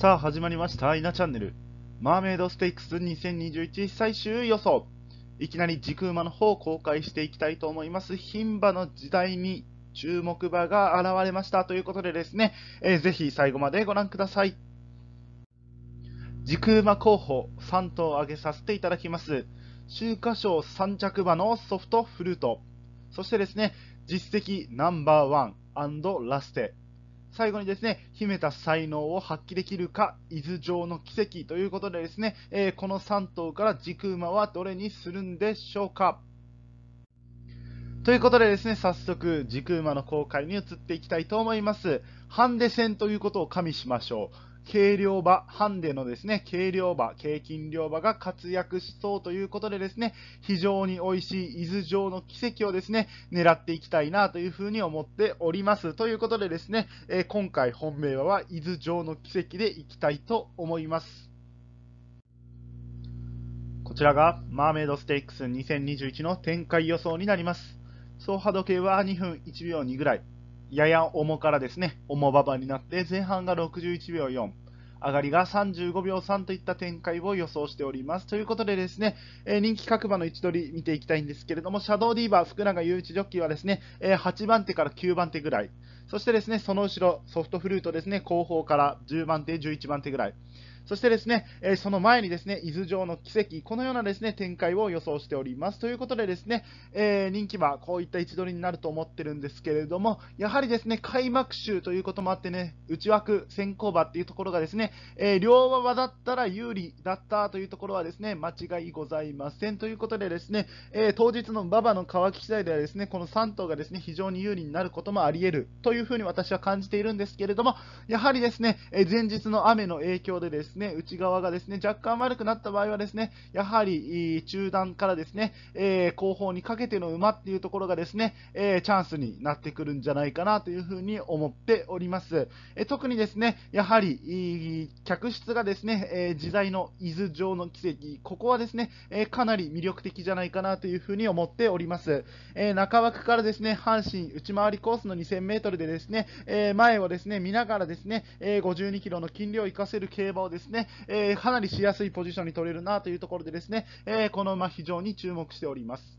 さあ始まりました。稲チャンネル。マーメイドステークス2021最終予想。いきなり軸馬の方を公開していきたいと思います。牝馬の時代に注目馬が現れました。ということでですね、えー、ぜひ最後までご覧ください。軸馬候補3頭挙げさせていただきます。秋華賞3着馬のソフトフルート。そしてですね実績ナンバーワンラステ。最後にですね、秘めた才能を発揮できるか、伊豆城の奇跡ということでですね、えー、この3頭から軸馬はどれにするんでしょうか。ということでですね、早速、軸馬の公開に移っていきたいと思います。ハンデ戦ということを加味しましょう。軽量馬、ハンデのですね、軽量馬、軽筋量馬が活躍しそうということでですね、非常に美味しい伊豆城の奇跡をですね、狙っていきたいなというふうに思っております。ということでですね、えー、今回本命は伊豆城の奇跡でいきたいと思います。こちらがマーメイドステークス2021の展開予想になります。走波時計は2分1秒2ぐらい。やや重からですね、重馬場になって前半が61秒4、上がりが35秒3といった展開を予想しております。ということでですね、えー、人気各馬の位置取り見ていきたいんですけれども、シャドウディーバー、福永雄一ジョッキーはですね、えー、8番手から9番手ぐらい、そしてですね、その後ろ、ソフトフルートですね、後方から10番手、11番手ぐらい、そしてですね、えその前にですね、伊豆城の奇跡、このようなですね、展開を予想しております。ということでですね、え人気馬、こういった位置取りになると思ってるんですけれども、やはりですね、開幕週ということもあってね、内枠、先行馬っていうところがですね、え両馬だったら有利だったというところはですね、間違いございません。ということでですね、え当日の馬場の乾き次第ではですね、この3頭がですね、非常に有利になることもあり得るというふうに私は感じているんですけれども、やはりですね、え前日の雨の影響でですね、内側がですね、若干悪くなった場合はですね、やはり中段からですね、えー、後方にかけての馬っていうところがですね、えー、チャンスになってくるんじゃないかなというふうに思っております。えー、特にですね、やはり客室がですね、え時代の伊豆城の奇跡、ここはですね、えかなり魅力的じゃないかなというふうに思っております。え中枠からですね、阪神内回りコースの 2000m でですね、え前をですね、見ながらですね、え52キロの金量を生かせる競馬をですね、ねえかなりしやすいポジションに取れるなというところでですね、えこの馬非常に注目しております。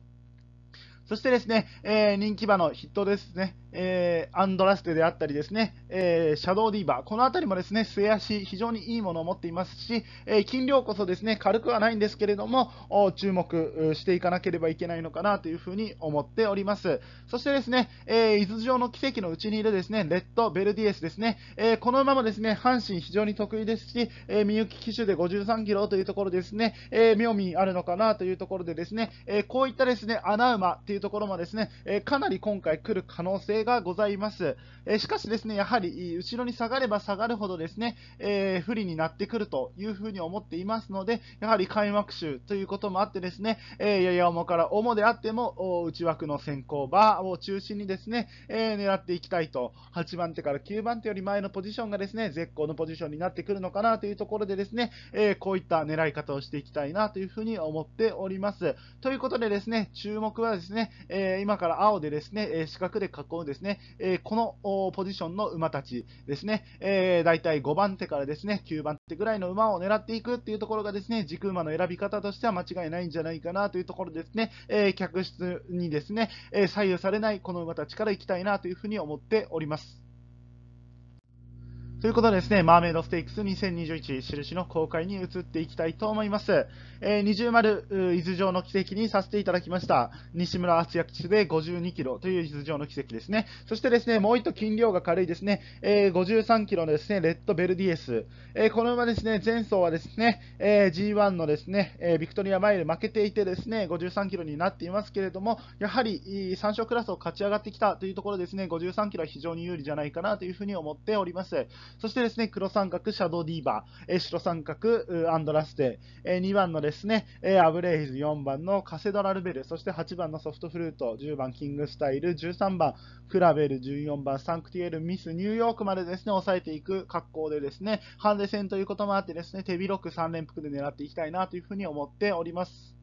そしてですね、えー、人気馬の筆頭ですね、えー、アンドラステであったりですね、えー、シャドウディーバー、この辺りもですね、末足、非常にいいものを持っていますし、えー、斤量こそですね、軽くはないんですけれども、注目していかなければいけないのかなというふうに思っております。そしてですね、えー、伊豆城の奇跡のうちにいるですね、レッド・ベルディエスですね、えー、この馬もですね、阪神非常に得意ですし、えー、みゆき騎手で53キロというところですね、えー、妙味あるのかなというところでですね、えー、こういったですね、穴馬っていういうところもですね、えかなり今回来る可能性がございます。えしかしですね、やはり後ろに下がれば下がるほどですね、え不利になってくるというふうに思っていますので、やはり開幕週ということもあってですね、えやや重から重であっても、内枠の先行馬を中心にですね、え狙っていきたいと、8番手から9番手より前のポジションがですね、絶好のポジションになってくるのかなというところでですね、えこういった狙い方をしていきたいなというふうに思っております。ということでですね、注目はですね、え、今から青でですね、え四角で囲うですね、えこのポジションの馬たちですね、えー、大体5番手からですね、9番手ぐらいの馬を狙っていくっていうところがですね、軸馬の選び方としては間違いないんじゃないかなというところですね、え客室にですね、え左右されないこの馬たちから行きたいなというふうに思っております。ということでですね、マーメイドステークス2021印の公開に移っていきたいと思います。えー、二重丸、伊豆城の奇跡にさせていただきました。西村敦也騎手で52キロという伊豆城の奇跡ですね。そしてですね、もう一頭斤量が軽いですね、えー、53キロのですね、レッドベルディエス。えー、この馬ですね、前走はですね、えー、G1 のですね、えー、ビクトリアマイル負けていてですね、53キロになっていますけれども、やはり3勝クラスを勝ち上がってきたというところですね、53キロは非常に有利じゃないかなというふうに思っております。そしてですね、黒三角、シャドウディーバー、え白三角、アンドラステ、え2番のですね、えアブレイズ、4番のカセドラルベル、そして8番のソフトフルート、10番キングスタイル、13番クラベル、14番サンクティエル、ミス、ニューヨークまでですね、抑えていく格好でですね、ハンデ戦ということもあってですね、手広く3連複で狙っていきたいなというふうに思っております。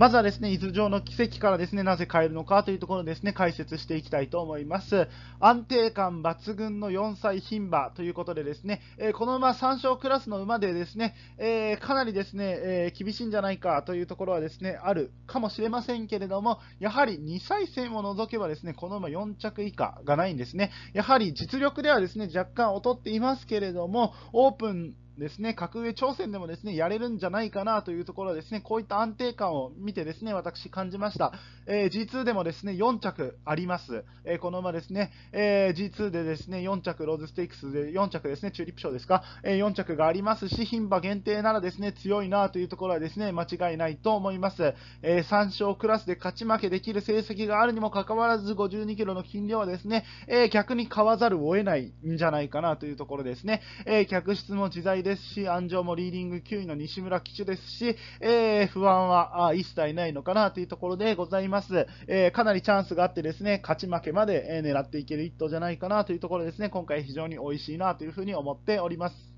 まずはですね、伊豆城の奇跡からですね、なぜ変えるのかというところですね、解説していきたいと思います。安定感抜群の4歳牝馬ということでですね、えー、この馬3勝クラスの馬でですね、えー、かなりですね、えー、厳しいんじゃないかというところはですね、あるかもしれませんけれども、やはり2歳戦を除けばですね、この馬4着以下がないんですね。やはり実力ではですね、若干劣っていますけれども、オープンですね、格上挑戦でもですね、やれるんじゃないかなというところですね、こういった安定感を見てですね、私感じました。えー、G2 でもですね、4着あります。えー、この馬ですね、えー、G2 でですね、4着ローズステークスで4着ですね、チューリップ賞ですか、え4着がありますし、牝馬限定ならですね、強いなというところはですね、間違いないと思います。え3勝クラスで勝ち負けできる成績があるにもかかわらず、52キロの斤量はですね、え逆に買わざるを得ないんじゃないかなというところですね。え客室も自在でですし、安城もリーディング9位の西村騎手ですし、えー、不安はあ一切ないのかなというところでございます。えー、かなりチャンスがあってですね、勝ち負けまで、え狙っていける一頭じゃないかなというところですね、今回非常に美味しいなというふうに思っております。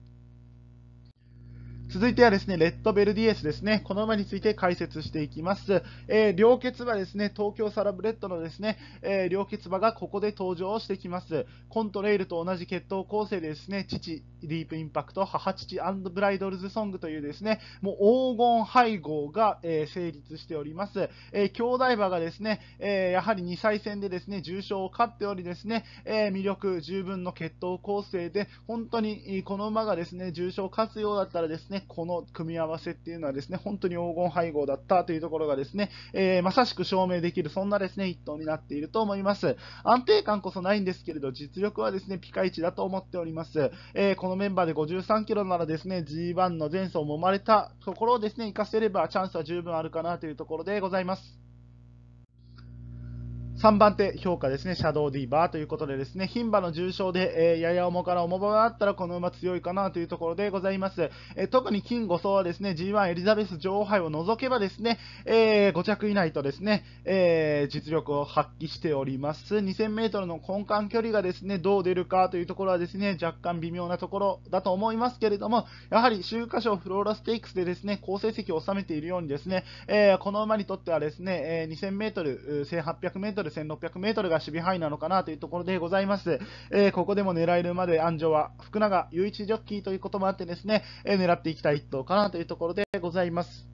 続いてはですね、レッドベルディエスですね。この馬について解説していきます。えー、両決馬ですね、東京サラブレッドのですね、えー、両決馬がここで登場してきます。コントレイルと同じ血統構成でですね、父、ディープインパクト、母父ブライドルズソングというですね、もう黄金配合が、えー、成立しております。えー、兄弟馬がですね、えー、やはり2歳戦でですね、重賞を勝っておりですね、え魅力十分の血統構成で、本当にこの馬がですね、重賞を勝つようだったらですね、この組み合わせっていうのはですね、本当に黄金配合だったというところがですね、えー、まさしく証明できる、そんなですね、一頭になっていると思います。安定感こそないんですけれど、実力はですね、ピカイチだと思っております。えー、このメンバーで53キロならですね、G1 の前走も生まれたところをですね、活かせればチャンスは十分あるかなというところでございます。3番手評価ですね、シャドウディーバーということでですね、牝馬の重賞で、えー、やや重から重馬があったらこの馬強いかなというところでございます。えー、特に金5走はですね、G1 エリザベス女王杯を除けばですね、えー、5着以内とですね、え実力を発揮しております。2000メートルの根幹距離がですね、どう出るかというところはですね、若干微妙なところだと思いますけれども、やはり秋華賞フローラステークスでですね、好成績を収めているようにですね、えこの馬にとってはですね、え2000メ 1600m が守備範囲なのかなというところでございます。えー、ここでも狙えるまで安城は福永雄一ジョッキーということもあってですね、えー、狙っていきたい一頭かなというところでございます。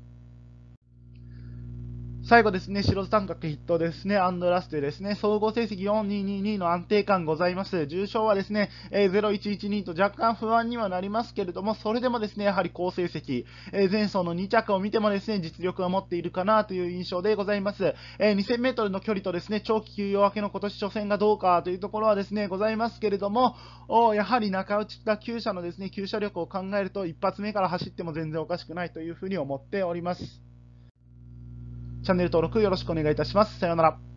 最後ですね、白三角筆頭ですね、アンドラステですね、総合成績4222の安定感ございます。重賞はですね、え、0112と若干不安にはなりますけれども、それでもですね、やはり好成績、え、前走の2着を見てもですね、実力は持っているかなという印象でございます。え、2000メートルの距離とですね、長期休養明けの今年初戦がどうかというところはですね、ございますけれども、おやはり中内田厩舎のですね、厩舎力を考えると、一発目から走っても全然おかしくないというふうに思っております。チャンネル登録よろしくお願いいたします。さようなら。